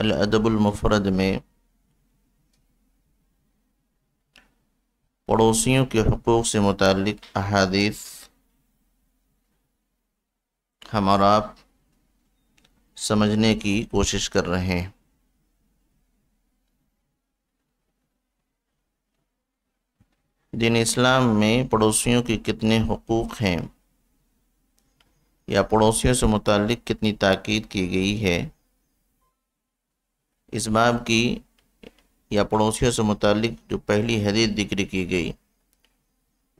मुफरद में पड़ोसियों के हकूक़ से मुतक़ अहादीस हम और आप समझने की कोशिश कर रहे हैं दिन इस्लाम में पड़ोसियों के कितने हकूक़ हैं या पड़ोसियों से मुतक़ कितनी ताकीद की गई है इस बाब की या पड़ोसियों से मुतक़ जो पहली हदीत ज़िक्र की गई,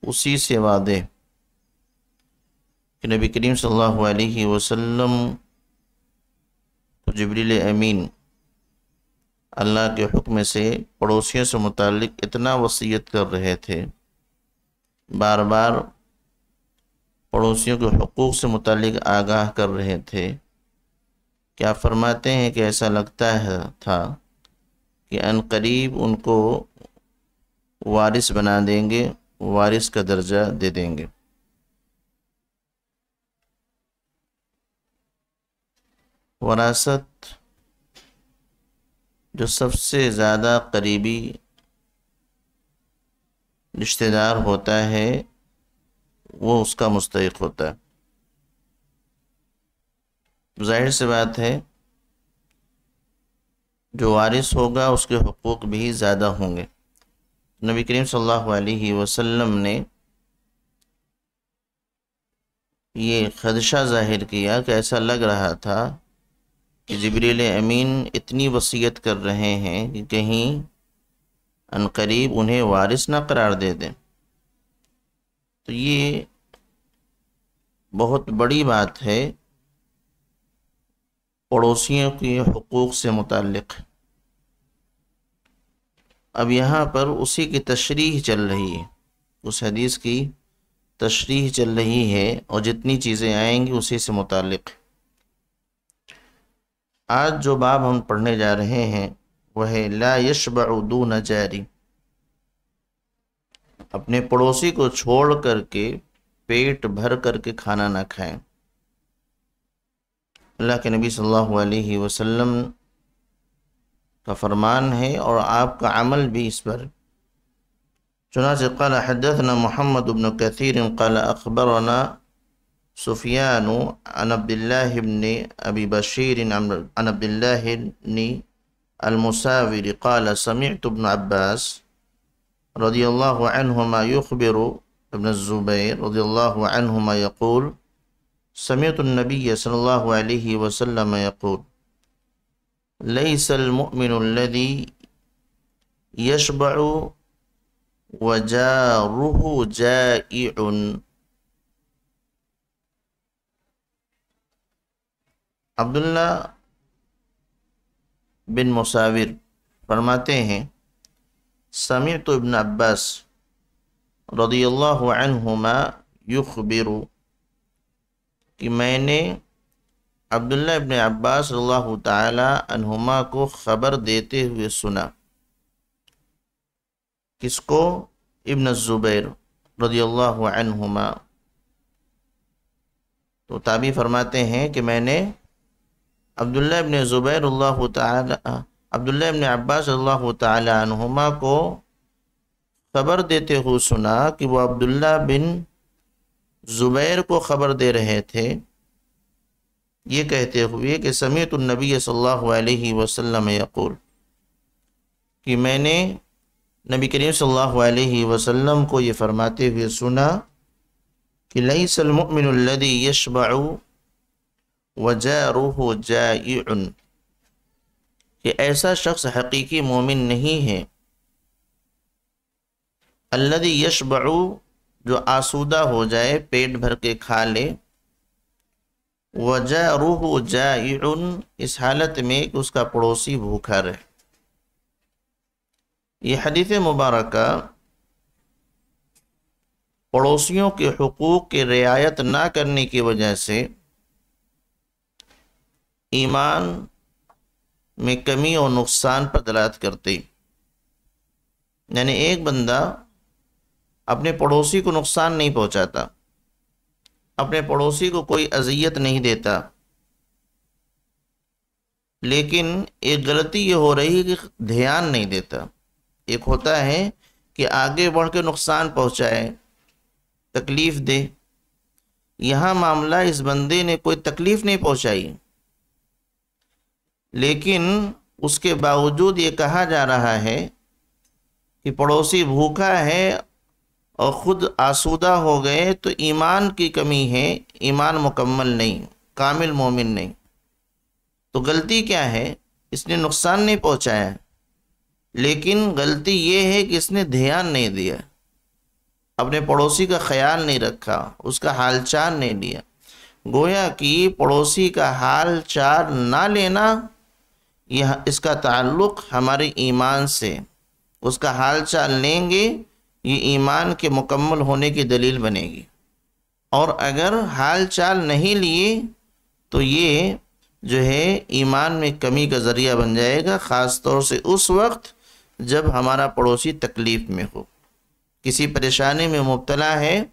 उसी से वादे कि नबी करीम सल्लल्लाहु अलैहि वसल्लम को जबरील अमीन अल्लाह के हुक्म से पड़ोसियों से मुतक़ इतना वसीयत कर रहे थे बार बार पड़ोसियों के हकूक़ से मुतक़ आगाह कर रहे थे क्या फरमाते हैं कि ऐसा लगता है था कि अनकरीब उनको वारिस बना देंगे, वारिस का दर्जा दे देंगे। वरासत जो सबसे ज़्यादा करीबी रिश्तेदार होता है, वो उसका मुस्तक होता है। ज़ाहिर सी बात है, जो वारिस होगा, उसके हकूक़ भी ज़्यादा होंगे। नबी करीम सल्लल्लाहु अलैहि वसल्लम ने ये खदशा ज़ाहिर किया कि ऐसा लग रहा था कि जबरील अमीन इतनी वसीयत कर रहे हैं कि कहीं अनकरीब उन्हें वारिस ना करार दे दें। तो ये बहुत बड़ी बात है पड़ोसियों के हकूक़ से मुतक़ अब यहाँ पर उसी की तशरीह चल रही है। उस हदीस की तशरीह चल रही है और जितनी चीज़ें आएँगी उसी से मुतक़ आज जो बाब हम पढ़ने जा रहे हैं, वह है, ला यशबू न जारी। अपने पड़ोसी को छोड़ करके पेट भर करके खाना ना खाएँ। अल्लाह के नबी सल्लल्लाहु अलैहि वसल्लम का फरमान है और आपका अमल भी इस पर। चुनाच कल हदतना मोहम्मद बन कसीर कल अखबरना सुफियान अन अब्दुल्लाबन अबी बशीर अन अब्दुल्लाबन अलमुसाविर कल समिअत बन अब्बास रदी अल्लाह अनहुमा युखबिर इब्न ज़ुबैर रदी अल्लाह अनहुमा यक़ूल समियतुलनबी सल्लल्लाहु अलैहि वसल्लम यक़ूल लैसलमुमिनल्लज़ी यशबअ वजारुहु जाइउन। अब्दुल्ला बिन मुसाविर फरमाते हैं, समित इब्न अब्बास रदियल्लाहु अन्हुमा युखबिरु कि मैंने अब्दुल्ला इबन अब्बास अल्लाह तहुमा को ख़बर देते हुए सुना। किसको? इब्न ज़ुबैर रदी तो ताबी फरमाते हैं कि मैंने अब्दुल्ला इबन ज़ुबैर अल्लाह अब्दुल्ला इबन अब्बास अल्लाह तहुमा को ख़बर देते हुए सुना कि वो अब्दुल्ला बिन ज़ुबैर को ख़बर दे रहे थे, ये कहते हुए कि समीत नबी सल्लल्लाहु अलैहि वसल्लम यक़ूल कि मैंने नबी करीम सल्लल्लाहु अलैहि वसल्लम को ये फरमाते हुए सुना कि लईसलमिनदी यशबउ वजारूह जाइन कि ऐसा शख्स हकीकी मोमिन नहीं है। अल्लदी यशबउ जो आसूदा हो जाए, पेट भर के खा ले। वजह रूह जाइन इस हालत में कि उसका पड़ोसी भूखा रहे। ये हदीस मुबारक, पड़ोसियों के हकूक़ की रियायत ना करने की वजह से ईमान में कमी और नुकसान पर दलात करते। यानी एक बंदा अपने पड़ोसी को नुकसान नहीं पहुंचाता, अपने पड़ोसी को कोई अजियत नहीं देता। लेकिन एक गलती ये हो रही है कि ध्यान नहीं देता। एक होता है कि आगे बढ़ के नुकसान पहुँचाए, तकलीफ़ दे। यहाँ मामला इस बंदे ने कोई तकलीफ़ नहीं पहुंचाई। लेकिन उसके बावजूद ये कहा जा रहा है कि पड़ोसी भूखा है और ख़ुद आसूदा हो गए तो ईमान की कमी है, ईमान मुकम्मल नहीं, कामिल मोमिन नहीं। तो गलती क्या है? इसने नुकसान नहीं पहुँचाया। लेकिन गलती ये है कि इसने ध्यान नहीं दिया, अपने पड़ोसी का ख्याल नहीं रखा, उसका हाल चाल नहीं लिया। गोया कि पड़ोसी का हाल चाल ना लेना, यह, इसका ताल्लुक़ हमारे ईमान से, उसका हाल चाल लेंगे ये ईमान के मुकम्मल होने की दलील बनेगी। और अगर हाल चाल नहीं लिए तो ये जो है, ईमान में कमी का ज़रिया बन जाएगा ख़ास तौर से उस वक्त जब हमारा पड़ोसी तकलीफ़ में हो। किसी परेशानी में मुबतला है,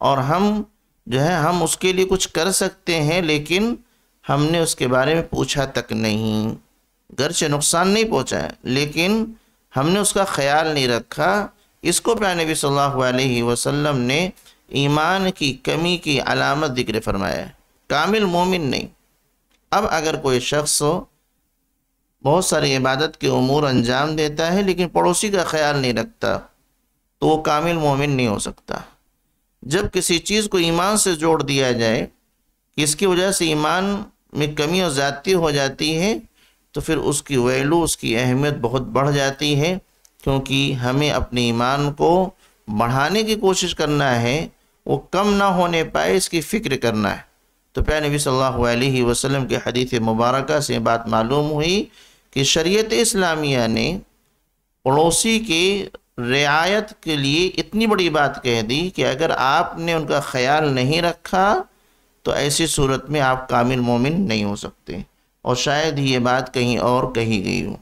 और हम जो है, हम उसके लिए कुछ कर सकते हैं, लेकिन हमने उसके बारे में पूछा तक नहीं। घर से नुकसान नहीं पहुँचाया लेकिन हमने उसका ख्याल नहीं रखा इसको प्यार नबी सल्लल्लाहु अलैहि वसल्लम ने ईमान की कमी की अलामत ज़िक्र फरमाया। कामिल मोमिन नहीं। अब अगर कोई शख्स बहुत सारी इबादत के अमूर अंजाम देता है, लेकिन पड़ोसी का ख्याल नहीं रखता तो वो कामिल मोमिन नहीं हो सकता। जब किसी चीज़ को ईमान से जोड़ दिया जाए, इसकी वजह से ईमान में कमी और ज़्यादती हो जाती है तो फिर उसकी वैल्यू, उसकी अहमियत बहुत बढ़ जाती है। क्योंकि हमें अपने ईमान को बढ़ाने की कोशिश करना है, वो कम ना होने पाए इसकी फ़िक्र करना है। तो प्यार नबी सल्लल्लाहु अलैहि वसल्लम के हदीस मुबारक से बात मालूम हुई कि शरीयत इस्लामिया ने पड़ोसी के रियायत के लिए इतनी बड़ी बात कह दी कि अगर आपने उनका ख्याल नहीं रखा तो ऐसी सूरत में आप कामिल मोमिन नहीं हो सकते। और शायद ही ये बात कहीं और कही गई हो।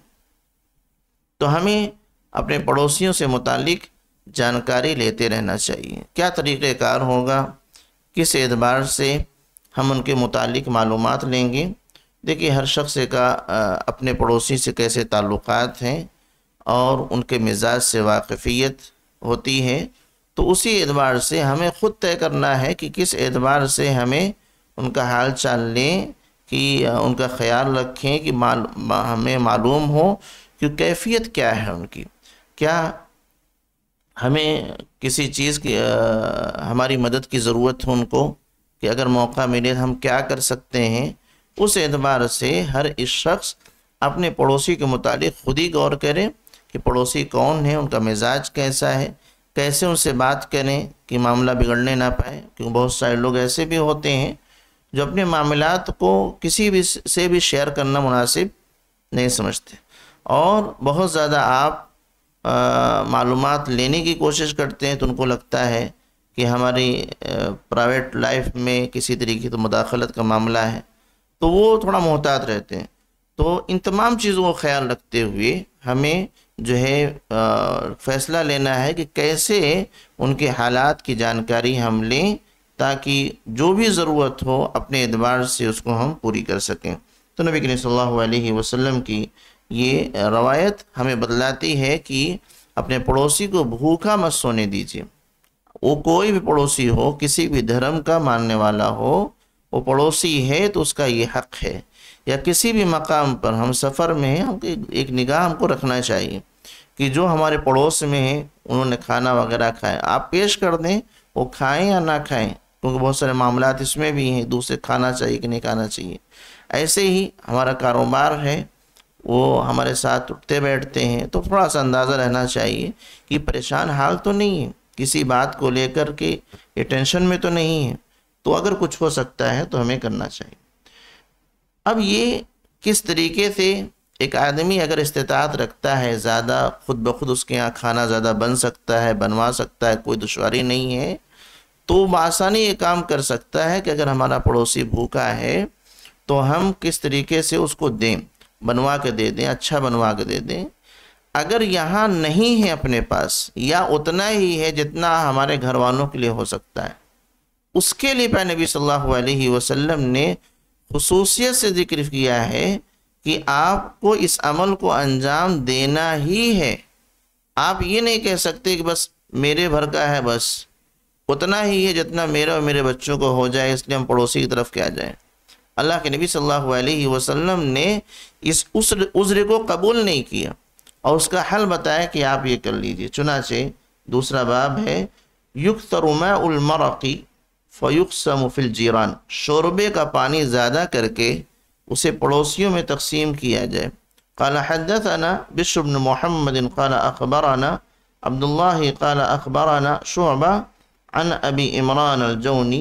तो हमें अपने पड़ोसियों से मुतलिक जानकारी लेते रहना चाहिए। क्या तरीक़ार होगा? किस एतबार से हम उनके मुतालिक मालूम लेंगे? देखिए, हर शख्स का अपने पड़ोसी से कैसे ताल्लुक़ हैं और उनके मिजाज से वाकफ़ियत होती है। तो उसी एतबार से हमें ख़ुद तय करना है कि किस एतबार से हमें उनका हाल चाल लें, कि उनका ख्याल रखें कि माल हमें मालूम हो कि कैफियत क्या है उनकी। क्या हमें किसी चीज़ की आ, हमारी मदद की ज़रूरत है उनको कि अगर मौका मिले तो हम क्या कर सकते हैं? उस एतबार से हर इस शख्स अपने पड़ोसी के मुतालिक खुद ही गौर करें कि पड़ोसी कौन है उनका मिजाज कैसा है कैसे उनसे बात करें कि मामला बिगड़ने ना पाए क्योंकि बहुत सारे लोग ऐसे भी होते हैं जो अपने मामलात को किसी भी से भी शेयर करना मुनासिब नहीं समझते। और बहुत ज़्यादा आप मालूम लेने की कोशिश करते हैं तो उनको लगता है कि हमारी प्राइवेट लाइफ में किसी तरीके की तो मुदाखलत का मामला है। तो वो थोड़ा मोहतात रहते हैं। तो इन तमाम चीज़ों का ख्याल रखते हुए हमें जो है फ़ैसला लेना है कि कैसे उनके हालात की जानकारी हम लें ताकि जो भी ज़रूरत हो, अपने एतबार से उसको हम पूरी कर सकें। तो नबी करीम सल्लल्लाहु अलैहि वसल्लम की ये रवायत हमें बदलाती है कि अपने पड़ोसी को भूखा मत सोने दीजिए। वो कोई भी पड़ोसी हो, किसी भी धर्म का मानने वाला हो, वो पड़ोसी है तो उसका ये हक है। या किसी भी मकाम पर हम सफ़र में हैं हमको एक निगाह हमको रखना चाहिए कि जो हमारे पड़ोस में है, उन्होंने खाना वगैरह खाए। आप पेश कर दें, वो खाएँ या ना खाएँ, क्योंकि बहुत सारे मामला इसमें भी हैं, दूसरे खाना चाहिए कि नहीं खाना चाहिए। ऐसे ही हमारा कारोबार है वो हमारे साथ उठते बैठते हैं तो थोड़ा सा अंदाज़ा रहना चाहिए कि परेशान हाल तो नहीं है, किसी बात को लेकर के ये टेंशन में तो नहीं है तो अगर कुछ हो सकता है तो हमें करना चाहिए। अब ये किस तरीके से एक आदमी अगर इस्तात रखता है, ज़्यादा खुद ब खुद उसके यहाँ खाना ज़्यादा बन सकता है, बनवा सकता है, कोई दुशारी नहीं है तो आसानी ये काम कर सकता है कि अगर हमारा पड़ोसी भूखा है तो हम किस तरीके से उसको दें। बनवा के दे दें अच्छा बनवा के दे दें। अगर यहाँ नहीं है अपने पास, या उतना ही है जितना हमारे घर वालों के लिए हो सकता है। उसके लिए पै नबी सल्लल्लाहु अलैहि वसल्लम ने खसूसियत से ज़िक्र किया है कि आपको इस अमल को अंजाम देना ही है। आप ये नहीं कह सकते कि बस मेरे भर का है बस। उतना ही है जितना मेरे और मेरे बच्चों को हो जाए, इसलिए हम पड़ोसी की तरफ़ क्या जाए। अल्लाह के नबी सल्लल्लाहु अलैहि वसल्लम ने इस उस्र उज्र को कबूल नहीं किया और उसका हल बताया कि आप ये कर लीजिए चुनाचे दूसरा बाब है युग तरुमरक़ी फ़युक़सम फिल जीरान शोरबे का पानी ज़्यादा करके उसे पड़ोसियों में तकसीम किया जाए काला हदतना बिशबन मोहम्मद काला अखबराना अब्दुल्ला काला अखबराना शुबा अन अबी इमरान अलजौनी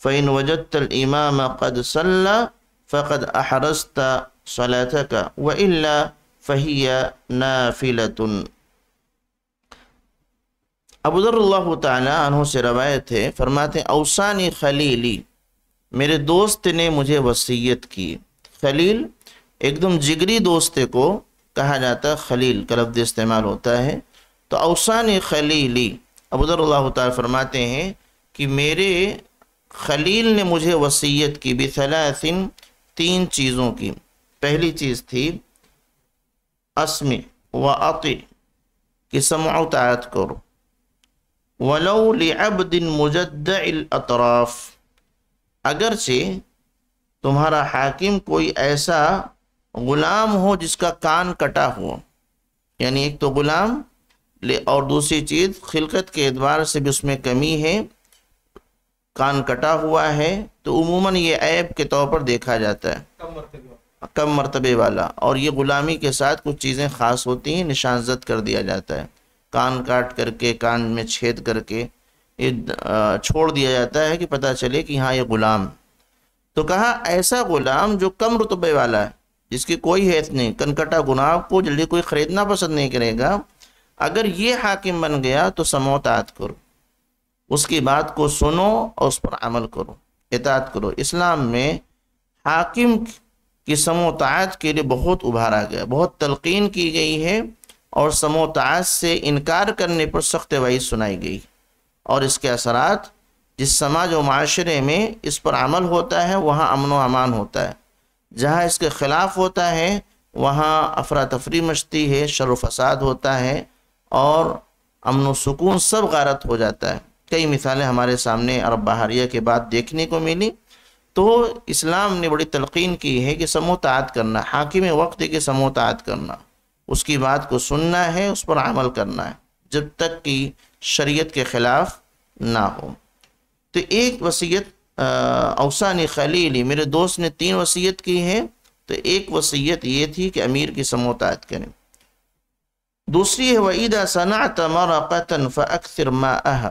फ़ैन वजतलमाम कद सल्ला फ़कद अहरस्ता सलात का व अल्ला फ़हिया नाफिलतन अबूदर्ल्ला तहों से रवायत है, फरमाते अवसानी खलीली, मेरे दोस्त ने मुझे वसीयत की। खलील, एकदम जिगरी दोस्त को कहा जाता है खलील, का लफ्ज इस्तेमाल होता है। तो अवसान खलीली अबूदर्ल्ला फरमाते हैं कि मेरे खलील ने मुझे वसीयत की बिसलासिन तीन चीज़ों की। पहली चीज़ थी असमी व अति कि समात करो। वलो लिअबदिन मुजद्दिल अतराफ। अगरचे तुम्हारा हाकिम कोई ऐसा गुलाम हो जिसका कान कटा हो यानी एक तो गुलाम ले और दूसरी चीज़ खिलकत के एतबार से भी उसमें कमी है। कान कटा हुआ है तो उमूमन ये ऐब के तौर पर देखा जाता है। कम मरतबे। वाला। और ये ग़ुलामी के साथ कुछ चीज़ें ख़ास होती हैं निशानजत कर दिया जाता है। कान काट करके कान में छेद करके ये छोड़ दिया जाता है कि पता चले कि हाँ ये ग़ुलाम। तो कहा ऐसा ग़ुलाम जो कम रुतबे वाला है जिसकी कोई हैत नहीं कनकटा गुनाह को जल्दी कोई ख़रीदना पसंद नहीं करेगा अगर ये हाकिम बन गया तो समोतात करो। उसकी बात को सुनो और उस पर अमल करो इतात करो। इस्लाम में हाकिम की समोतात के लिए बहुत उभारा गया, बहुत तलकीन की गई है और समोतात से इनकार करने पर सख्त वाइज सुनाई गई। और इसके असरात, जिस समाज व माशरे में इस पर अमल होता है, वहाँ अमन व अमान होता है। जहाँ इसके ख़िलाफ़ होता है, वहाँ अफरा तफरी मचती है, शर फसाद होता है और अमन सुकून सब गारत हो जाता है। कई मिसालें हमारे सामने अरब बहारिया के बाद देखने को मिली। तो इस्लाम ने बड़ी तलकिन की है कि समोतात करना, हाकिम वक्त के समोतात करना, उसकी बात को सुनना है, उस पर अमल करना है, जब तक कि शरीयत के ख़िलाफ़ ना हो। तो एक वसीयत अवसानी खलीली, मेरे दोस्त ने तीन वसीयत की है। तो एक वसीयत ये थी कि अमीर की समोतात करें। दूसरी है, वईदा सनात मरक़तन फ़अक्सर माह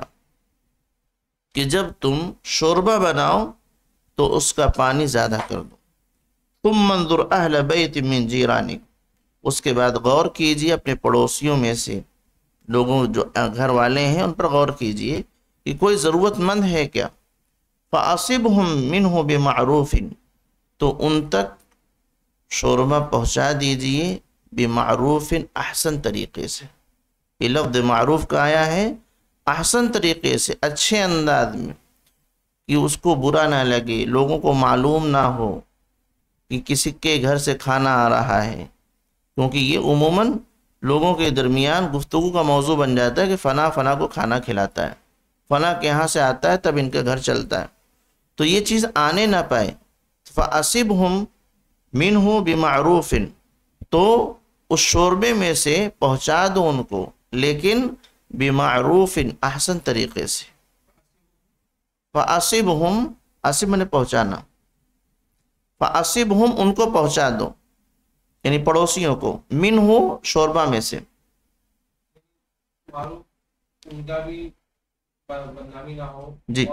कि जब तुम शोरबा बनाओ तो उसका पानी ज़्यादा कर दो। तुम मंजुर अहल बैत जीरानी उसके बाद गौर कीजिए अपने पड़ोसियों में से लोगों जो घर वाले हैं, उन पर गौर कीजिए कि कोई ज़रूरतमंद है क्या? फ़ासिब हम मिन हो बेमारूफ़िन। तो उन तक शोरमा पहुँचा दीजिए बेमारूफ़िन, अहसन तरीके से। ये लफ्ज़ मारूफ का आया है। अहसन तरीके से अच्छे अंदाज में कि उसको बुरा ना लगे, लोगों को मालूम ना हो कि किसी के घर से खाना आ रहा है। क्योंकि ये उमूमन लोगों के दरमियान गुफ्तु का मौजू बन जाता है कि फ़ना फ़ना को खाना खिलाता है। फ़ना के यहाँ से आता है, तब इनका घर चलता है। तो ये चीज़ आने ना पाए। फ़ासिब हम मिन हूँ बेमारूफिन। तो उस शोरबे में से पहुँचा दो उनको। लेकिन बेमारूफिन अहसन तरीके से फ़ासिब हम आसिब मैंने पहुँचाना फ़ासिब हम उनको पहुँचा दो यानी पड़ोसियों को मिन हो शोरबा में से जी।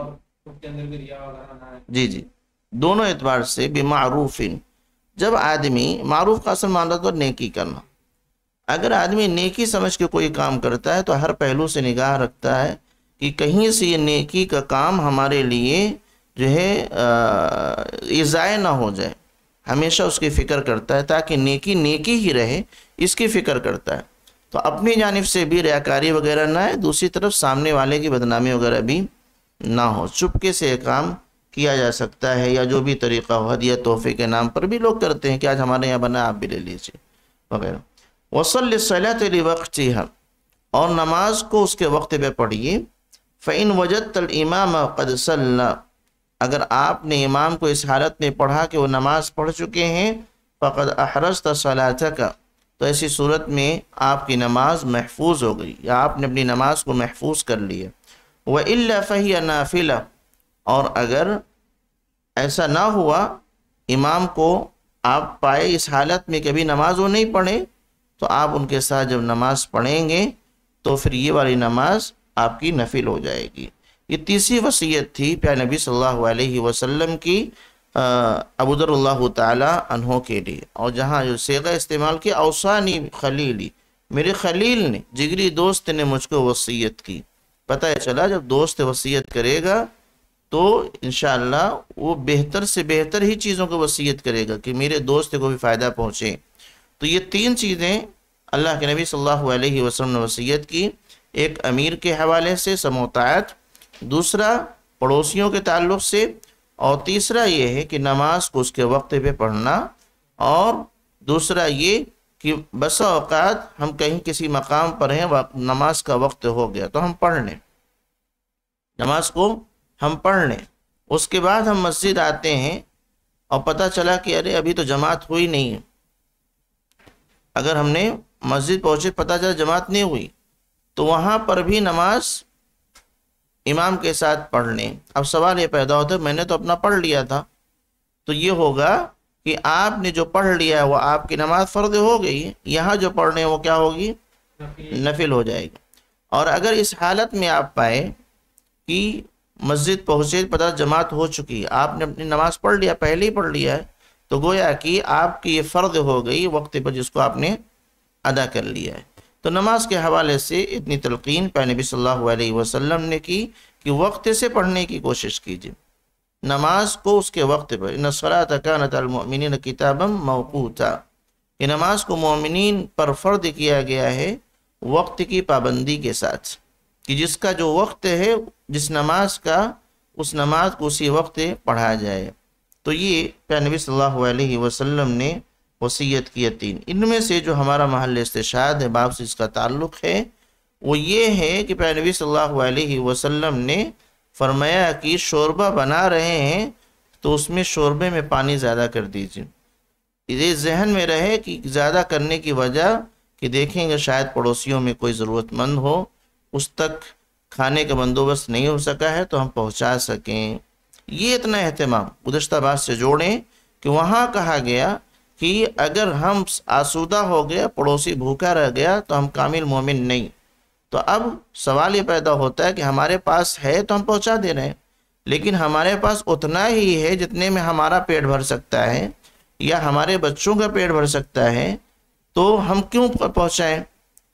जी जी दोनों एतबार से बेमारूफिन जब आदमी मारूफ का असल रहा तो नेकी करना अगर आदमी नेकी समझ के कोई काम करता है तो हर पहलू से निगाह रखता है कि कहीं से ये नेकी का काम हमारे लिए जो है ये ज़ाय ना हो जाए। हमेशा उसकी फ़िक्र करता है, ताकि नेकी नेकी ही रहे, इसकी फ़िक्र करता है। तो अपनी जानब से भी रियाकारी वगैरह ना है दूसरी तरफ़ सामने वाले की बदनामी वगैरह भी ना हो। चुपके से काम किया जा सकता है, या जो भी तरीका हो हदिया तोहफे के नाम पर भी लोग करते हैं कि आज हमारे यहाँ बना, आप भी ले लीजिए, वगैरह। वसल सलात वक्त और नमाज़ को उसके वक्त पे पढ़िए। फ़ैन वजत इमाम कदसल्ला अगर आपने इमाम को इस हालत में पढ़ा कि वो नमाज़ पढ़ चुके हैं, फ़कद अहरस्त सलात का तो ऐसी सूरत में आपकी नमाज़ महफूज हो गई। या आपने अपनी नमाज़ को महफूज कर लिया। व फ़हिया नाफिला। और अगर ऐसा ना हुआ, इमाम को आप पाए इस हालत में कभी नमाज़ वो नहीं पढ़े तो आप उनके साथ जब नमाज़ पढ़ेंगे तो फिर ये वाली नमाज़ आपकी नफिल हो जाएगी। ये तीसरी वसीयत थी प्यार नबी सल्लल्लाहु अलैहि वसल्लम की अबूदर तहों के लिए। और जहाँ जो सेगा इस्तेमाल किया अवसानी खलीली, मेरे खलील ने, जिगरी दोस्त ने मुझको वसीयत की। पता है चला, जब दोस्त वसीयत करेगा तो इन वो बेहतर से बेहतर ही चीज़ों को वसीयत करेगा कि मेरे दोस्त को भी फ़ायदा पहुँचे। तो ये तीन चीज़ें अल्लाह के नबी सल्लल्लाहु अलैहि वसल्लम ने वसीयत की। एक अमीर के हवाले से समोतात दूसरा पड़ोसियों के ताल्लुक से, और तीसरा ये है कि नमाज़ को उसके वक्त पे पढ़ना, और दूसरा ये कि बस अवकात हम कहीं किसी मकाम पर हैं नमाज़ का वक्त हो गया तो हम पढ़ लें। नमाज़ को हम पढ़ लें। उसके बाद हम मस्जिद आते हैं, और पता चला कि अरे अभी तो जमात हुई नहीं है। अगर हमने मस्जिद पहुँचे पता चला जमात नहीं हुई तो वहाँ पर भी नमाज़ इमाम के साथ पढ़ लें। अब सवाल ये पैदा होता है मैंने तो अपना पढ़ लिया था। तो ये होगा कि आपने जो पढ़ लिया है वो आपकी नमाज़ फ़र्द हो गई यहाँ जो पढ़ रहे हैं वो क्या होगी? नफिल। हो जाएगी। और अगर इस हालत में आप पाए कि मस्जिद पहुँचे पता जमात हो चुकी है आपने अपनी नमाज़ पढ़ लिया पहले ही पढ़ लिया है तो गोया कि आपकी ये फ़र्द हो गई वक्त पर जिसको आपने अदा कर लिया है। तो नमाज़ के हवाले से इतनी तलकीन पै नबी सल्लल्लाहु अलैहि वसल्लम ने की कि वक्त से पढ़ने की कोशिश कीजिए। नमाज़ को उसके वक्त पर इन सलातमिन किताबम मौकू था कि नमाज़ को मोमिन पर फ़र्द किया गया है वक्त की पाबंदी के साथ। कि जिसका जो वक्त है, जिस नमाज़ का, उस नमाज़ को उसी वक्त पढ़ा जाए। तो ये प्या नबी सल्लल्लाहु अलैहि वसल्लम ने वसीयत की तीन। इनमें से जो हमारा महल इस्तेशाद है, बाप से इसका ताल्लुक है, वो ये है कि पैनबी सल्लल्लाहु अलैहि वसल्लम ने फरमाया कि शोरबा बना रहे हैं तो उसमें शोरबे में पानी ज़्यादा कर दीजिए। ये जहन में रहे कि ज़्यादा करने की वजह कि देखेंगे शायद पड़ोसियों में कोई ज़रूरतमंद हो, उस तक खाने का बंदोबस्त नहीं हो सका है तो हम पहुँचा सकें। ये इतना अहतमाम गुजशत से जोड़ें कि वहाँ कहा गया कि अगर हम आसूदा हो गया पड़ोसी भूखा रह गया तो हम कामिल मोमिन नहीं। तो अब सवाल ये पैदा होता है कि हमारे पास है तो हम पहुँचा दे रहे हैं, लेकिन हमारे पास उतना ही है जितने में हमारा पेट भर सकता है, या हमारे बच्चों का पेट भर सकता है तो हम क्यों पहुंचाएँ?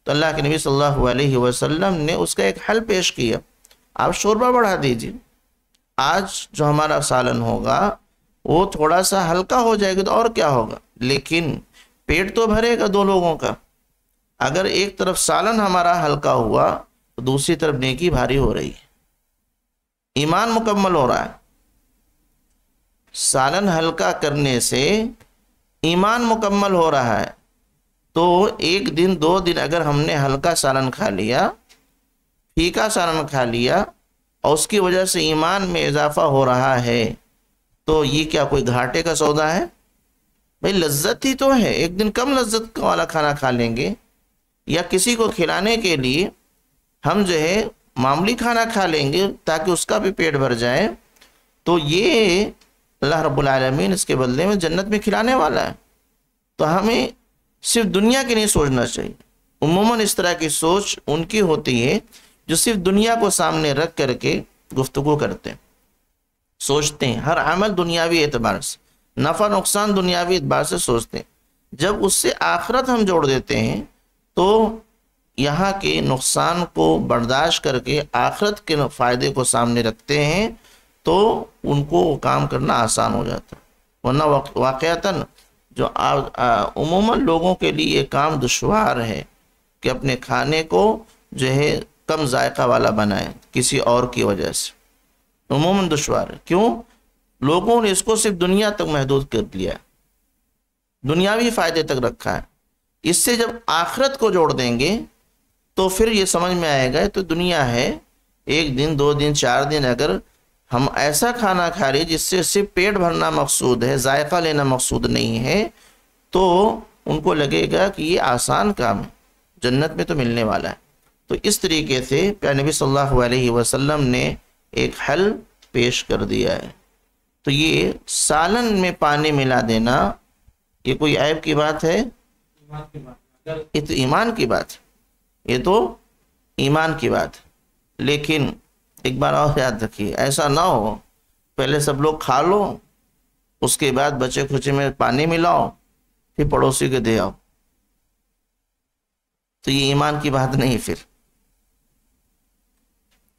तो अल्लाह के नबी सल्लल्लाहु अलैहि वसल्लम ने उसका एक हल पेश किया। आप शोरबा बढ़ा दीजिए। आज जो हमारा सालन होगा, वो थोड़ा सा हल्का हो जाएगा तो और क्या होगा? लेकिन पेट तो भरेगा दो लोगों का। अगर एक तरफ़ सालन हमारा हल्का हुआ तो दूसरी तरफ़ नेकी भारी हो रही है। ईमान मुकम्मल हो रहा है। सालन हल्का करने से ईमान मुकम्मल हो रहा है। तो एक दिन, दो दिन अगर हमने हल्का सालन खा लिया, फीका सालन खा लिया और उसकी वजह से ईमान में इजाफा हो रहा है। तो ये क्या कोई घाटे का सौदा है? भाई लज्जत ही तो है। एक दिन कम लज्जत वाला खाना खा लेंगे। या किसी को खिलाने के लिए हम जो है मामूली खाना खा लेंगे ताकि उसका भी पेट भर जाए। तो ये अल्लाह रब्बुल आलमीन इसके बदले में जन्नत में खिलाने वाला है। तो हमें सिर्फ़ दुनिया की नहीं सोचना चाहिए। उमूमन इस तरह की सोच उनकी होती है जो सिर्फ़ दुनिया को सामने रख करके गुफ्तगु करते हैं। सोचते हैं। हर अमल दुनियावी एतबार से, नफ़ा नुकसान दुनियावी एतबार से सोचते हैं। जब उससे आखरत हम जोड़ देते हैं तो यहाँ के नुकसान को बर्दाश्त करके आखरत के फ़ायदे को सामने रखते हैं तो उनको काम करना आसान हो जाता है। वरना वाक़ता जो उमूमन लोगों के लिए ये काम दुशवार है कि अपने खाने को जो है कम जायका वाला बनाए किसी और की वजह से। उमूमन दुशवार है। क्यों? लोगों ने इसको सिर्फ़ दुनिया तक महदूद कर दिया दुनियावी फ़ायदे तक रखा है। इससे जब आखरत को जोड़ देंगे तो फिर ये समझ में आएगा तो दुनिया है। एक दिन, दो दिन, चार दिन अगर हम ऐसा खाना खा रहे जिससे सिर्फ़ पेट भरना मकसूद है, जायका लेना मकसूद नहीं है तो उनको लगेगा कि ये आसान काम है। जन्नत में तो मिलने वाला है। तो इस तरीके से नबी सल्लल्लाहु अलैहि वसल्लम ने एक हल पेश कर दिया है। तो ये सालन में पानी मिला देना, ये कोई ऐब की बात है? ये तो ईमान की बात ये तो ईमान की बात लेकिन एक बार और याद रखिए, ऐसा ना हो, पहले सब लोग खा लो, उसके बाद बचे खुचे में पानी मिलाओ, फिर पड़ोसी को दे आओ। तो ये ईमान की बात नहीं फिर।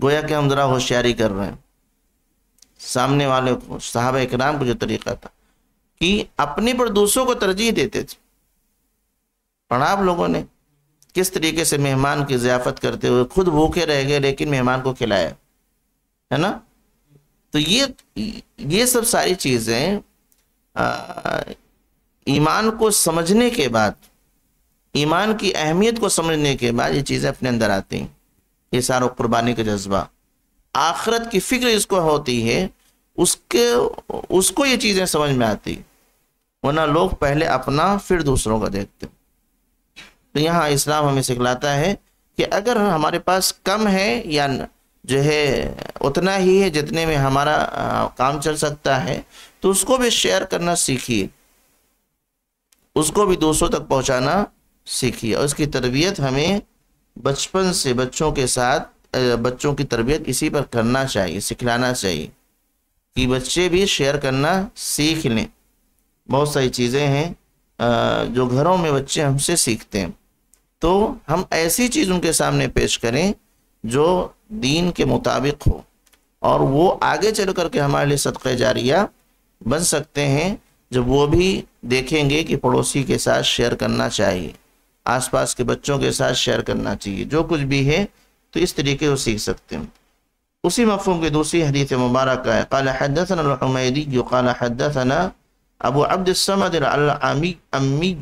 गोया कि हम जरा होशियारी कर रहे हैं। सामने वाले को साहब इकराम को जो तरीका था कि अपने पर दूसरों को तरजीह देते थे। पढ़ा आप लोगों ने किस तरीके से मेहमान की ज़ियाफत करते हुए खुद भूखे रह गए, लेकिन मेहमान को खिलाया, है ना? तो ये ये सब सारी चीज़ें ईमान को समझने के बाद, ईमान की अहमियत को समझने के बाद ये चीज़ें अपने अंदर आती हैं। ये सारा कुर्बानी का जज्बा। आखरत की फ़िक्र इसको होती है उसके उसको ये चीज़ें समझ में आती। वरना लोग पहले अपना फिर दूसरों का देखते। तो यहाँ इस्लाम हमें सिखलाता है कि अगर हमारे पास कम है या जो है उतना ही है जितने में हमारा आ, काम चल सकता है तो उसको भी शेयर करना सीखिए। उसको भी दूसरों तक पहुंचाना सीखिए। और उसकी तरबियत हमें बचपन से बच्चों के साथ बच्चों की तरबियत इसी पर करना चाहिए, सिखलाना चाहिए कि बच्चे भी शेयर करना सीख लें। बहुत सारी चीज़ें हैं जो घरों में बच्चे हमसे सीखते हैं। तो हम ऐसी चीज़ उनके सामने पेश करें जो दीन के मुताबिक हो और वो आगे चल करके हमारे लिए सदक़ जारिया बन सकते हैं, जब वो भी देखेंगे कि पड़ोसी के साथ शेयर करना चाहिए। आसपास के बच्चों के साथ शेयर करना चाहिए जो कुछ भी है तो इस तरीके से सीख सकते हैं उसी मफहम की दूसरी हदीत मुबारक है काल हदसनदी काल हदसना अबू अब्दुलसमद अम्मी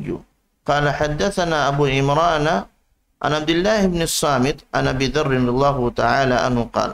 काल हदसना अबू इमरान अन अब्दुल्लाह इब्न सामित अन अबी दर्र रज़ियल्लाहु तआला अन्हु क़ाल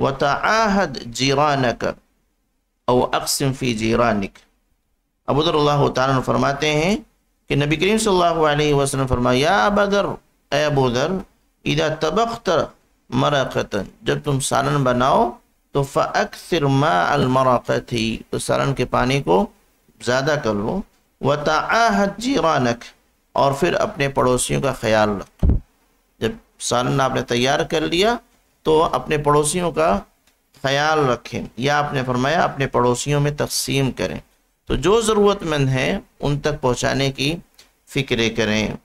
वताहद जीरानक फ़ी जीरानिक अबूदर फरमाते हैं कि नबी करीम सल्लल्लाहु अलैहि वसल्लम फरमाया बदर ए अबूदर इदा तबख्त मरक़तन जब तुम सालन बनाओ तो फ़अक्सर मरक़ती तो सालन के पानी को ज़्यादा कर लो वताहद जीरानक और फिर अपने पड़ोसियों का ख्याल रखो जब सालन आपने तैयार कर लिया तो अपने पड़ोसियों का ख्याल रखें, या आपने फरमाया अपने पड़ोसियों में तकसीम करें। तो जो ज़रूरतमंद हैं, उन तक पहुँचाने की फ़िक्र करें।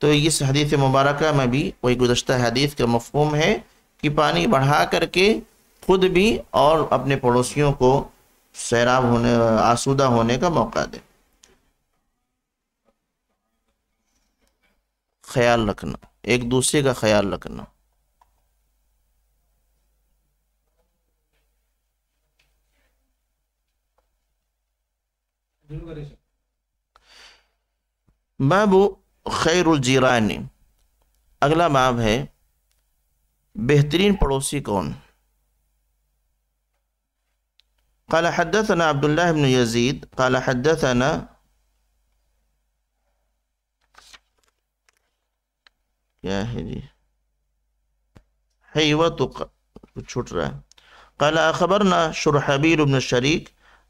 तो इस हदीस मुबारक में भी वही गुज्त हदीस का मफहम है कि पानी बढ़ा करके खुद भी और अपने पड़ोसियों को सैराब होने, आसूदा होने का मौका दें। ख्याल रखना, एक दूसरे का ख्याल रखना। बाबू खैर जीरानी। अगला बाब है, बेहतरीन पड़ोसी कौन? काल हदतना अब्दुल्ला इबन यजीद, काला हदतना क्या है जी? है वह तो छुट रहा है। काला अखबर ना शुरहबीर उबन शरीक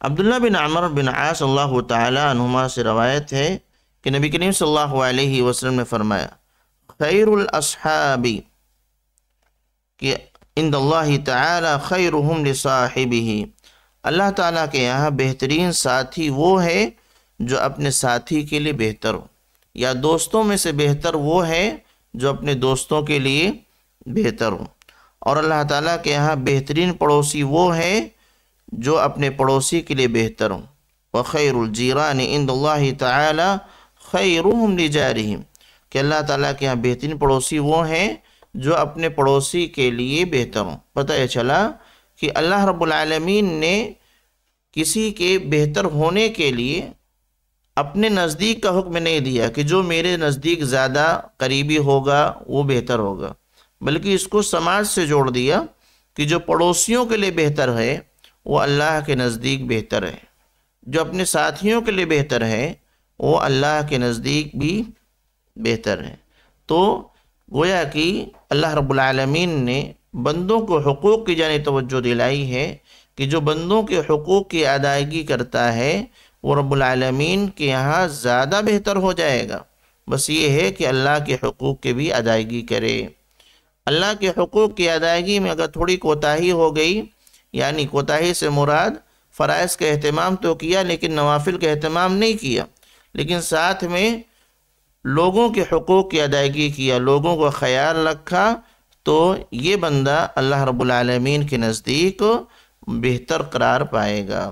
अब्दुल्ला बिन अमर बिन आस तहुमा से रवायत है कि नबी करीम वसल्लम ने फरमाया असहाबी, कि इन लिसाहिबिही। अल्लाह ताला के यहाँ बेहतरीन साथी वो है जो अपने साथी के लिए बेहतर हो, या दोस्तों में से बेहतर वो है जो अपने दोस्तों के लिए बेहतर हो। और अल्लाह ताला के यहाँ बेहतरीन पड़ोसी वो है जो अपने पड़ोसी के लिए बेहतर हों। व खैरजीरान इंदल्ला ताला खैरुम लिजारिहिम। कि अल्लाह ताला के यहाँ बेहतरीन पड़ोसी वो हैं जो अपने पड़ोसी के लिए बेहतर हों। पता यह चला कि अल्लाह रब्बुल आलमीन ने किसी के बेहतर होने के लिए अपने नज़दीक का हुक्म नहीं दिया कि जो मेरे नज़दीक ज़्यादा करीबी होगा, वो बेहतर होगा। बल्कि इसको समाज से जोड़ दिया कि जो पड़ोसियों के लिए बेहतर है वो अल्लाह के नज़दीक बेहतर है। जो अपने साथियों के लिए बेहतर है, वो अल्लाह के नज़दीक भी बेहतर है। तो गोया कि अल्लाह रब्बुल ने बंदों को हकूक़ की जानी तवज्जो दिलाई है कि जो बंदों के हकूक़ की अदायगी करता है, वो रब्बुल के यहाँ ज़्यादा बेहतर हो जाएगा। बस ये है कि अल्लाह के हकूक़ की भी अदायगी करे। अल्लाह के हकूक़ की अदायगी में अगर थोड़ी कोताही हो गई यानी कोताही से मुराद फ़रज़ का अहतमाम तो किया, लेकिन नवाफिल का अहतमाम नहीं किया। लेकिन साथ में लोगों के हकूक़ की अदायगी किया, लोगों का ख्याल रखा तो ये बंदा अल्लाह रब्बुल के नज़दीक बेहतर करार पाएगा।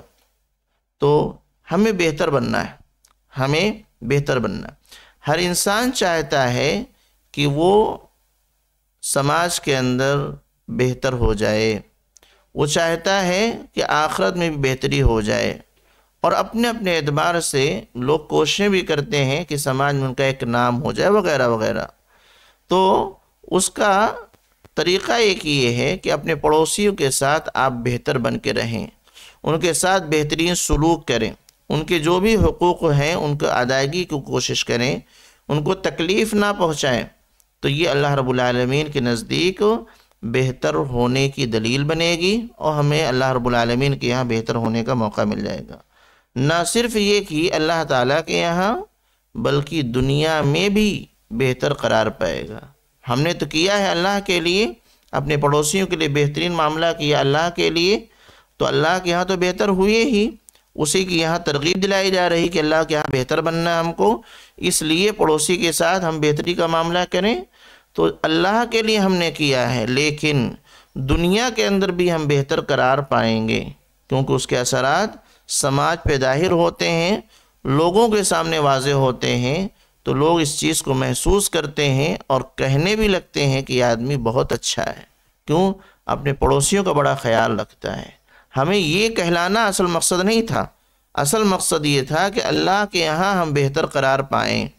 तो हमें बेहतर बनना है, हमें बेहतर बनना हर इंसान चाहता है कि वो समाज के अंदर बेहतर हो जाए। वो चाहता है कि आखरत में भी बेहतरी हो जाए। और अपने अपने एतबार से लोग कोशिशें भी करते हैं कि समाज में उनका एक नाम हो जाए वगैरह वगैरह। तो उसका तरीक़ा एक ये है कि अपने पड़ोसियों के साथ आप बेहतर बन के रहें। उनके साथ बेहतरीन सलूक करें। उनके जो भी हकूक़ हैं, उनको अदायगी की कोशिश करें। उनको तकलीफ़ ना पहुँचाएँ। तो ये अल्लाह रबालमीन के नज़दीक बेहतर होने की दलील बनेगी और हमें अल्लाह रबालमीन के यहाँ बेहतर होने का मौका मिल जाएगा। ना सिर्फ़ ये कि अल्लाह ताला के यहाँ, बल्कि दुनिया में भी बेहतर करार पाएगा। हमने तो किया है अल्लाह के लिए, अपने पड़ोसियों के लिए बेहतरीन मामला किया अल्लाह के लिए तो अल्लाह के यहाँ तो बेहतर हुए ही। उसी की यहाँ तरगीब दिलाई जा रही कि अल्लाह के यहाँ बेहतर बनना है हमको, इसलिए पड़ोसी के साथ हम बेहतरी का मामला करें तो अल्लाह के लिए हमने किया है, लेकिन दुनिया के अंदर भी हम बेहतर करार पाएँगे, क्योंकि उसके असरात समाज पे ज़ाहिर होते हैं, लोगों के सामने वाज होते हैं तो लोग इस चीज़ को महसूस करते हैं और कहने भी लगते हैं कि आदमी बहुत अच्छा है। क्यों? अपने पड़ोसियों का बड़ा ख्याल रखता है। हमें ये कहलाना असल मकसद नहीं था। असल मकसद ये था कि अल्लाह के यहाँ हम बेहतर करार पाएँ।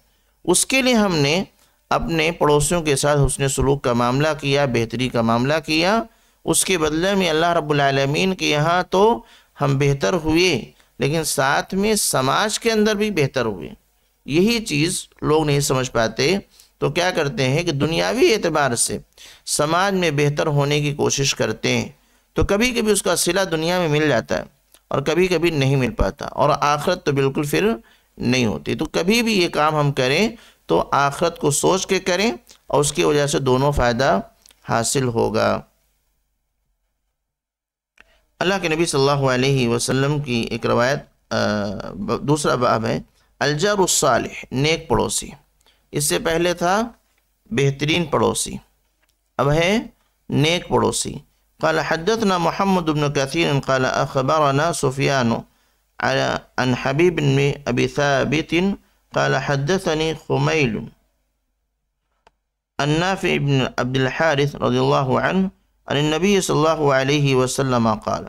उसके लिए हमने अपने पड़ोसियों के साथ उसने सलूक का मामला किया, बेहतरी का मामला किया। उसके बदले में अल्लाह रब्बुल के यहाँ तो हम बेहतर हुए, लेकिन साथ में समाज के अंदर भी बेहतर हुए। यही चीज़ लोग नहीं समझ पाते। तो क्या करते हैं कि दुनियावी एतबार से समाज में बेहतर होने की कोशिश करते हैं। तो कभी कभी उसका सिला दुनिया में मिल जाता है और कभी कभी नहीं मिल पाता और आखरत तो बिल्कुल फिर नहीं होती। तो कभी भी ये काम हम करें तो आखरत को सोच के करें और उसकी वजह से दोनों फ़ायदा हासिल होगा। अल्लाह के नबी सल्लल्लाहु अलैहि वसल्लम की एक रवायत दूसरा बाब है, अलजर नेक पड़ोसी। इससे पहले था बेहतरीन पड़ोसी, अब है नेक पड़ोसी। कल हदतना मोहम्मद बिन कसीर कल अखबरना सुफियान अन हबीब बिन अबी साबित कल हदसनी खुमैल अन्नाफि बिन अब्दुल हारिस रज़ियल्लाहु अन्हु अन नबी सल्लल्लाहु अलैहि वसल्लम क़ाल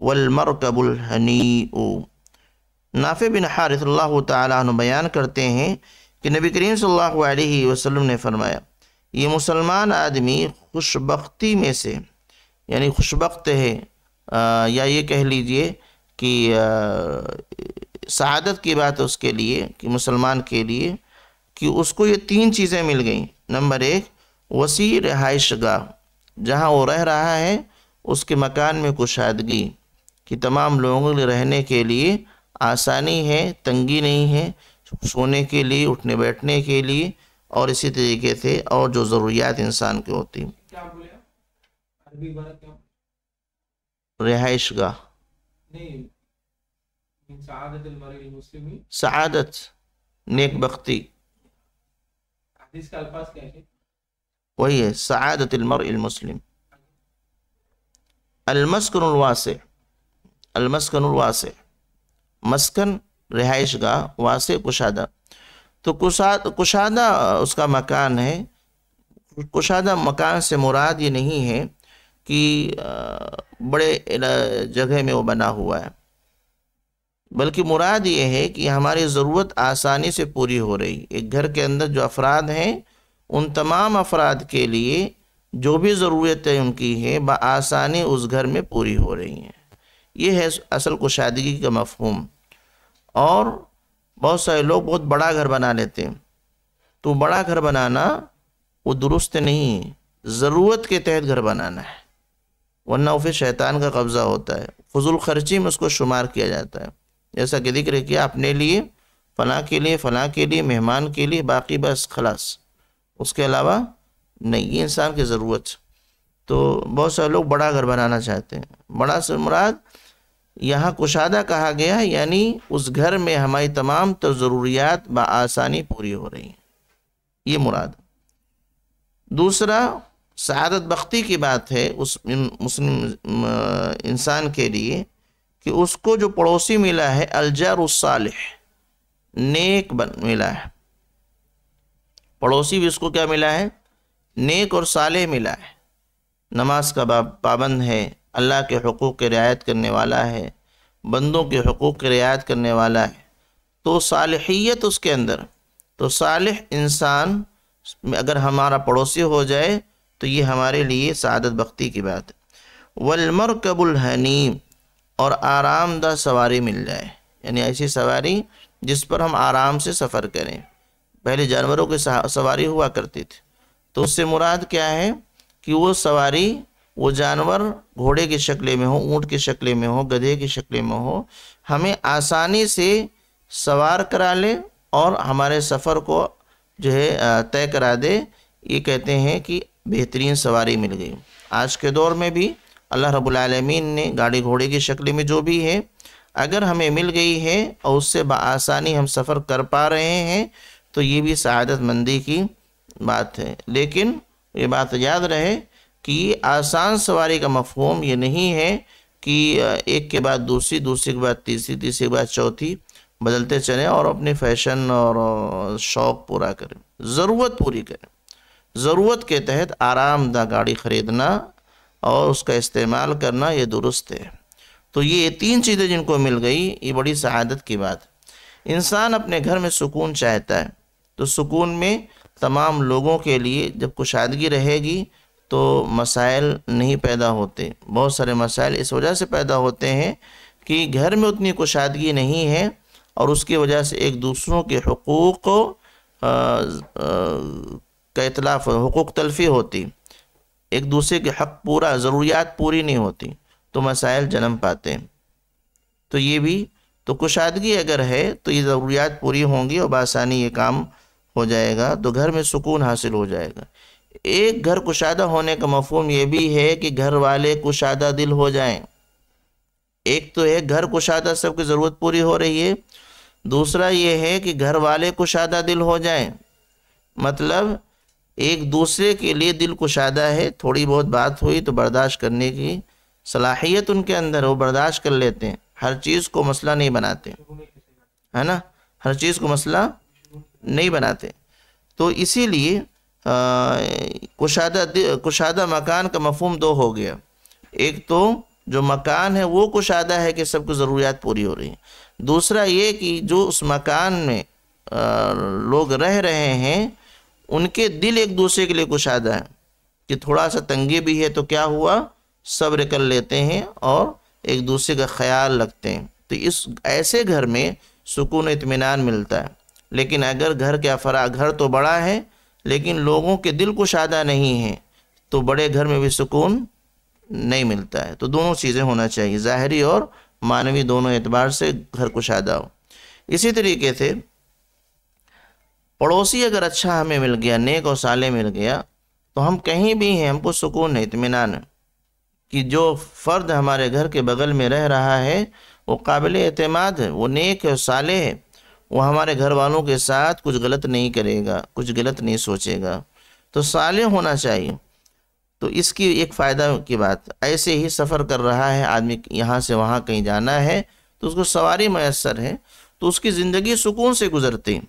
वलमरकबुलहनी नाफे बिन हारिस अल्लाह तु बयान करते हैं कि नबी करीम सल्लल्लाहु अलैहि वसल्लम ने फरमाया ये मुसलमान आदमी खुशबख्ती में से यानी खुशबख्त है आ, या ये कह लीजिए कि शहादत की बात उसके लिए, कि मुसलमान के लिए, कि उसको ये तीन चीज़ें मिल गई। नंबर एक वसी रहाइश गाह जहाँ वो रह रहा है, उसके मकान में कुशादगी, कि तमाम लोगों के रहने के लिए आसानी है, तंगी नहीं है, सोने के लिए, उठने बैठने के लिए, और इसी तरीके से, और जो ज़रूरियात इंसान की होती रिहाइश गाह सआदत नेक बख्ती। वही है सआदत मुस्लिम। अलमस्कन वासे अलमस्कन वास। मस्कन रिहाइश गाह वास कुशादा। तो कुशा कुशादा उसका मकान है। कुशादा मकान से मुराद ये नहीं है कि बड़े जगह में वो बना हुआ है। बल्कि मुराद ये है कि हमारी ज़रूरत आसानी से पूरी हो रही। एक घर के अंदर जो अफराद हैं, उन तमाम अफराद के लिए जो भी ज़रूरतें उनकी हैं बसानी उस घर में पूरी हो रही हैं। ये है असल कुशादगी का मफहम। और बहुत सारे लोग बहुत बड़ा घर बना लेते हैं। तो बड़ा घर बनाना वो दुरुस्त नहीं है। ज़रूरत के तहत घर बनाना है। वरना फिर शैतान का कब्ज़ा होता है। फजूल ख़र्ची में उसको शुमार किया जाता है। जैसा कि ज़िक्र किया अपने लिए, फ़लाँ के लिए, फ़लाँ के लिए, मेहमान के लिए, बाकी बस, खलास। उसके अलावा नहीं, ये इंसान की ज़रूरत। तो बहुत सारे लोग बड़ा घर बनाना चाहते हैं। बड़ा से मुराद, यहाँ कुशादा कहा गया है यानी उस घर में हमारी तमाम तो ज़रूरियात बसानी पूरी हो रही हैं। ये मुराद। दूसरा सआदत बख्ती की बात है उस मुस्लिम इंसान के लिए कि उसको जो पड़ोसी मिला है अलजर सालह नेक बन, मिला है। पड़ोसी भी उसको क्या मिला है? नेक और साले मिला है। नमाज़ का पाबंद है, अल्लाह के हकूक़ की रियायत करने वाला है, बंदों के हकूक़ की रियायत करने वाला है। तो सालहियत उसके अंदर तो सालह इंसान, अगर हमारा पड़ोसी हो जाए तो ये हमारे लिए सदत बख्ती की बात है। वलमर कबुल हनीम, और आरामदा सवारी मिल जाए। यानी ऐसी सवारी जिस पर हम आराम से सफ़र करें। पहले जानवरों की सवारी हुआ करती थी। तो उससे मुराद क्या है कि वो सवारी, वो जानवर घोड़े की शक्ल में हो, ऊँट की शक्ल में हो, गधे की शक्ल में हो, हमें आसानी से सवार करा ले और हमारे सफ़र को जो है तय करा दे। ये कहते हैं कि बेहतरीन सवारी मिल गई। आज के दौर में भी अल्लाह रब्बुल आलमीन ने गाड़ी घोड़े की शक्ल में जो भी है, अगर हमें मिल गई है और उससे बसानी हम सफ़र कर पा रहे हैं तो ये भी शहादत मंदी की बात है। लेकिन ये बात याद रहे कि आसान सवारी का मफहम ये नहीं है कि एक के बाद दूसरी दूसरी के बाद तीसरी तीसरी के बाद चौथी बदलते चलें और अपने फ़ैशन और शौक़ पूरा करें। ज़रूरत पूरी करें। ज़रूरत के तहत आरामदा गाड़ी ख़रीदना और उसका इस्तेमाल करना ये दुरुस्त है। तो ये तीन चीज़ें जिनको मिल गई, ये बड़ी शहादत की बात। इंसान अपने घर में सुकून चाहता है तो सुकून में तमाम लोगों के लिए जब कुशादगी रहेगी तो मसाइल नहीं पैदा होते। बहुत सारे मसाइल इस वजह से पैदा होते हैं कि घर में उतनी कुशादगी नहीं है और उसकी वजह से एक दूसरों के हकूक़ को का इतलाफ़, हकूक़ तलफ़ी होती। एक दूसरे के हक़ पूरा, ज़रूरियात पूरी नहीं होती तो मसाइल जन्म पाते हैं। तो ये भी तो कुशादगी अगर है तो ये ज़रूरियात पूरी होंगी और बसानी ये काम हो जाएगा तो घर में सुकून हासिल हो जाएगा। एक घर कुशादा होने का मफहम यह भी है कि घर वाले कुशादा दिल हो जाएँ। एक तो है, घर कुशादा सबकी ज़रूरत पूरी हो रही है। दूसरा ये है कि घर वाले कुशादा दिल हो जाए। मतलब एक दूसरे के लिए दिल कुशादा है थोड़ी बहुत बात हुई तो बर्दाश्त करने की सलाहियत उनके अंदर वो बर्दाश्त कर लेते हैं। हर चीज़ को मसला नहीं बनाते। है ना? हर चीज़ को मसला नहीं बनाते। तो इसीलिए कुशादा कुशादा मकान का मफहम दो हो गया। एक तो जो मकान है वो कुशादा है कि सबको ज़रूरियात पूरी हो रही है। दूसरा ये कि जो उस मकान में आ, लोग रह रहे हैं उनके दिल एक दूसरे के लिए कुशादा है कि थोड़ा सा तंगी भी है तो क्या हुआ? सब्र कर लेते हैं और एक दूसरे का ख्याल रखते हैं। तो इस ऐसे घर में सुकून इतमान मिलता है। लेकिन अगर घर के अफरा घर तो बड़ा है, लेकिन लोगों के दिल कुशादा नहीं है तो बड़े घर में भी सुकून नहीं मिलता है। तो दोनों चीज़ें होना चाहिए, ज़ाहरी और मानवी दोनों एतबार से घर कुशादा हो। इसी तरीके से पड़ोसी अगर अच्छा हमें मिल गया, नेक और साले मिल गया तो हम कहीं भी हैं, हमको सुकून है इतमान कि जो फ़र्द हमारे घर के बगल में रह रहा है, वो काबिल अतमाद है, वो नेक है साले है। वो हमारे घर वालों के साथ कुछ गलत नहीं करेगा, कुछ गलत नहीं सोचेगा। तो साले होना चाहिए। तो इसकी एक फ़ायदा की बात, ऐसे ही सफ़र कर रहा है, आदमी यहाँ से वहाँ कहीं जाना है तो उसको सवारी मैसर है तो उसकी ज़िंदगी सुकून से गुजरती।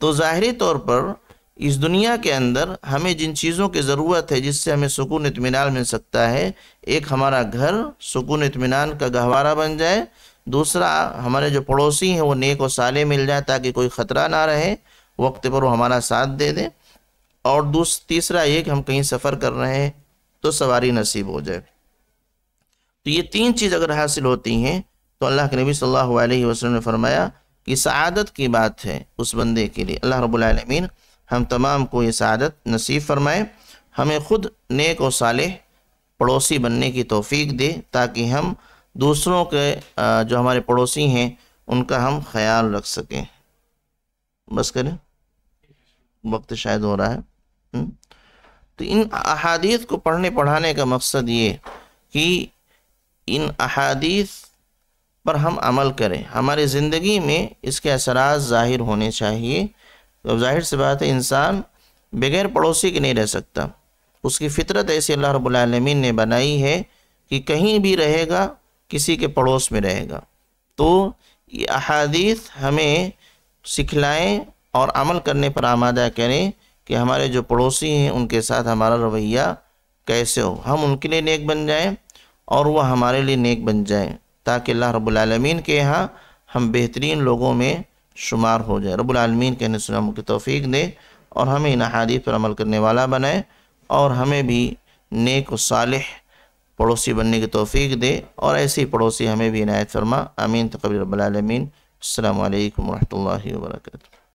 तो ज़ाहरी तौर पर इस दुनिया के अंदर हमें जिन चीज़ों की ज़रूरत है, जिससे हमें सुकून इतमान मिल सकता है, एक हमारा घर सुकून इतमान का गहवारा बन जाए। दूसरा, हमारे जो पड़ोसी हैं, वो नेक और साले मिल जाए ताकि कोई ख़तरा ना रहे, वक्त पर वो हमारा साथ दे दें। और दूस, तीसरा ये कि हम कहीं सफ़र कर रहे हैं तो सवारी नसीब हो जाए। तो ये तीन चीज़ अगर हासिल होती हैं तो अल्लाह के नबी सल्लल्लाहु अलैहि वसल्लम ने फरमाया कि सआदत की बात है उस बंदे के लिए अल्लाह रब्बुल आलमीन हम तमाम को ये सआदत नसीब फरमाए हमें ख़ुद नेक और सालेह पड़ोसी बनने की तोफ़ी दे ताकि हम दूसरों के जो हमारे पड़ोसी हैं, उनका हम ख्याल रख सकें बस करें वक्त शायद हो रहा है हुँ? हम्म? तो इन अहादीस को पढ़ने पढ़ाने का मकसद ये कि इन अहादीस पर हम अमल करें। हमारी ज़िंदगी में इसके असरात ज़ाहिर होने चाहिए। तो ज़ाहिर सी बात है, इंसान बगैर पड़ोसी के नहीं रह सकता। उसकी फितरत ऐसी अल्लाह रब्बुल आलमीन ने बनाई है कि कहीं भी रहेगा, किसी के पड़ोस में रहेगा। तो ये अहादीस हमें सिखलाएँ और अमल करने पर आमादा करें कि हमारे जो पड़ोसी हैं, उनके साथ हमारा रवैया कैसे हो। हम उनके लिए नेक बन जाएँ और वह हमारे लिए नेक बन जाएँ। ताकि अल्लाह रबालमीन के यहाँ हम बेहतरीन लोगों में शुमार हो जाए। रबालमीन आलमीन नसलम की तोफ़ी दे और हमें इन अहादीस पर अमल करने वाला बनाए और हमें भी नेक व सालह पड़ोसी बनने की तोफ़ी दे और ऐसे पड़ोसी हमें भी इनायत फरमा। आमीन। तकबी रबालमीन अल्लाम वरहमल वर्का